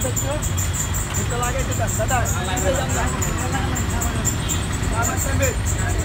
Selamat menikmati.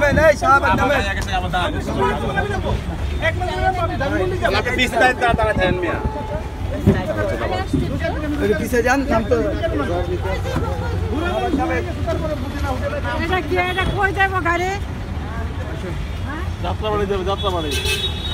এই নামেন এই সাহাবাদ নামেন পিছিয়ে যান নাম তো এটা কি এটা কই যাব গাড়ি? যাত্রাবাড়ি যাবে যাত্রাবাড়ি। ভাই